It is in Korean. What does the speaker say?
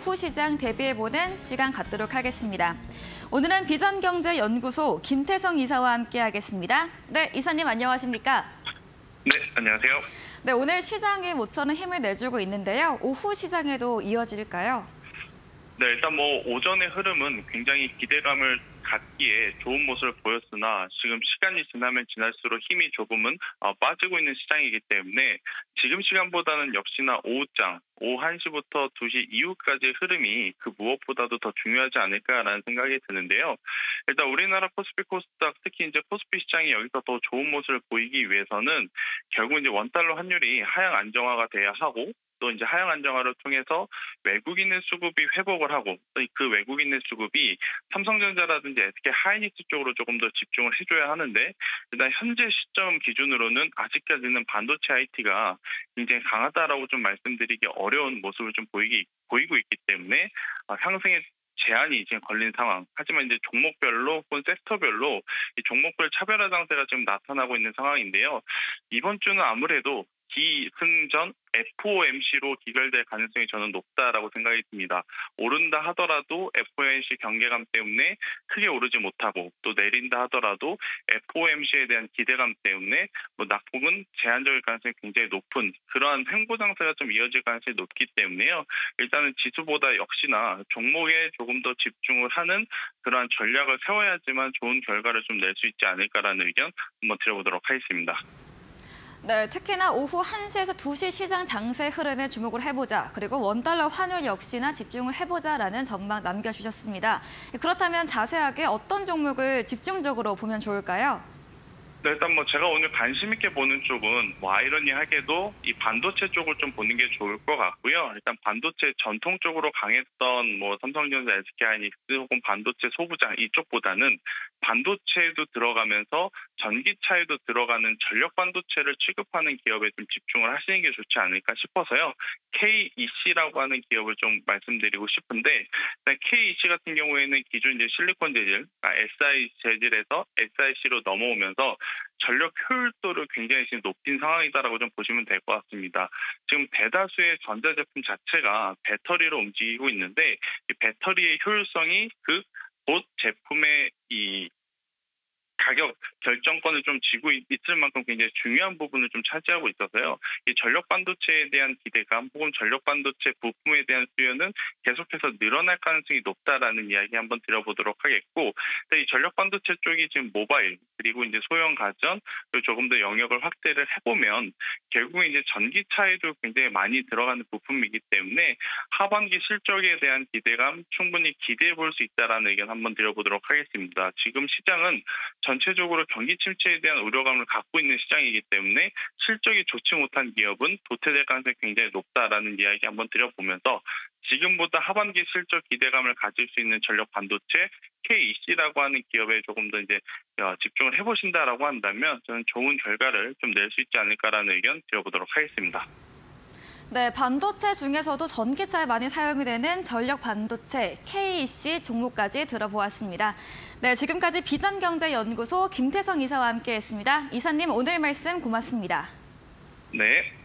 오후 시장 대비해보는 시간 갖도록 하겠습니다. 오늘은 비전경제연구소 김태성 이사와 함께하겠습니다. 네, 이사님 안녕하십니까? 네, 안녕하세요. 네, 오늘 시장에 모처럼 힘을 내주고 있는데요. 오후 시장에도 이어질까요? 네, 일단 뭐 오전의 흐름은 굉장히 기대감을 갖기에 좋은 모습을 보였으나 지금 시간이 지나면 지날수록 힘이 조금은 어, 빠지고 있는 시장이기 때문에 지금 시간보다는 역시나 오후장, 오후 1시부터 2시 이후까지의 흐름이 그 무엇보다도 더 중요하지 않을까라는 생각이 드는데요. 일단 우리나라 코스피 코스닥 특히 이제 코스피 시장이 여기서 더 좋은 모습을 보이기 위해서는 결국 이제 원달러 환율이 하향 안정화가 돼야 하고 또 이제 하향 안정화를 통해서 외국인의 수급이 회복을 하고 그 외국인의 수급이 삼성전자라든지 SK 하이닉스 쪽으로 조금 더 집중을 해줘야 하는데 일단 현재 시점 기준으로는 아직까지는 반도체 IT가 굉장히 강하다라고 좀 말씀드리기 어려운 모습을 좀 보이기 보이고 있기 때문에 아, 상승의 제한이 이제 걸린 상황. 하지만 이제 종목별로 혹은 섹터별로 이 종목별 차별화 장세가 지금 나타나고 있는 상황인데요. 이번 주는 아무래도 기승전 FOMC로 기결될 가능성이 저는 높다라고 생각이 듭니다. 오른다 하더라도 FOMC 경계감 때문에 크게 오르지 못하고 또 내린다 하더라도 FOMC에 대한 기대감 때문에 뭐 낙폭은 제한적일 가능성이 굉장히 높은 그러한 횡보 장세가 좀 이어질 가능성이 높기 때문에요. 일단은 지수보다 역시나 종목에 조금 더 집중을 하는 그러한 전략을 세워야지만 좋은 결과를 좀 낼 수 있지 않을까라는 의견 한번 드려보도록 하겠습니다. 네, 특히나 오후 1시에서 2시 시장 장세 흐름에 주목을 해보자. 그리고 원달러 환율 역시나 집중을 해보자라는 전망 남겨주셨습니다. 그렇다면 자세하게 어떤 종목을 집중적으로 보면 좋을까요? 네, 일단 뭐 제가 오늘 관심 있게 보는 쪽은 뭐 아이러니하게도 이 반도체 쪽을 좀 보는 게 좋을 것 같고요. 일단 반도체 전통적으로 강했던 뭐 삼성전자, SK하이닉스 혹은 반도체 소부장 이쪽보다는 반도체에도 들어가면서 전기차에도 들어가는 전력 반도체를 취급하는 기업에 좀 집중을 하시는 게 좋지 않을까 싶어서요. KEC라고 하는 기업을 좀 말씀드리고 싶은데 KEC 같은 경우에는 기존 이제 실리콘 재질, 그러니까 SI 재질에서 SIC로 넘어오면서 전력 효율도를 굉장히 지금 높인 상황이다라고 좀 보시면 될 것 같습니다. 지금 대다수의 전자제품 자체가 배터리로 움직이고 있는데 이 배터리의 효율성이 그곧 제품의 이 가격 결정권을 좀 쥐고 있 을 만큼 굉장히 중요한 부분을 좀 차지하고 있어서요. 이 전력 반도체에 대한 기대감 혹은 전력 반도체 부품에 대한 수요는 계속해서 늘어날 가능성이 높다라는 이야기 한번 드려보도록 하겠고, 이 전력 반도체 쪽이 지금 모바일 그리고 이제 소형 가전 그리고 조금 더 영역을 확대를 해보면 결국 이제 전기차에도 굉장히 많이 들어가는 부품이기 때문에 하반기 실적에 대한 기대감 충분히 기대해 볼 수 있다라는 의견 한번 드려보도록 하겠습니다. 지금 시장은 전체적으로 경기 침체에 대한 우려감을 갖고 있는 시장이기 때문에 실적이 좋지 못한 기업은 도태될 가능성이 굉장히 높다라는 이야기 한번 드려보면서 지금보다 하반기 실적 기대감을 가질 수 있는 전력 반도체 KEC라고 하는 기업에 조금 더 이제 어, 집중을 해보신다라고 한다면 저는 좋은 결과를 좀 낼 수 있지 않을까라는 의견 드려보도록 하겠습니다. 네, 반도체 중에서도 전기차에 많이 사용이 되는 전력 반도체 KEC 종목까지 들어보았습니다. 네, 지금까지 비전경제연구소 김태성 이사와 함께했습니다. 이사님 오늘 말씀 고맙습니다. 네.